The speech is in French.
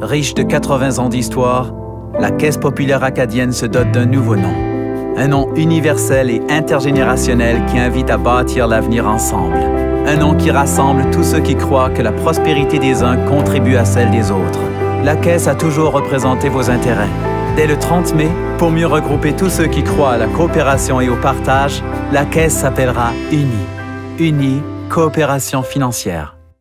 Riche de 80 ans d'histoire, la Caisse populaire acadienne se dote d'un nouveau nom. Un nom universel et intergénérationnel qui invite à bâtir l'avenir ensemble. Un nom qui rassemble tous ceux qui croient que la prospérité des uns contribue à celle des autres. La Caisse a toujours représenté vos intérêts. Dès le 30 mai, pour mieux regrouper tous ceux qui croient à la coopération et au partage, la Caisse s'appellera UNI. UNI, coopération financière.